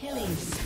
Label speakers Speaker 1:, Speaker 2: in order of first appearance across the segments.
Speaker 1: Killing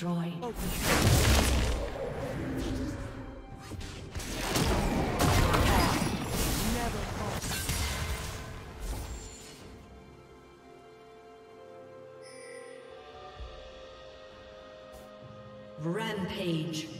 Speaker 1: Destroyed. Rampage.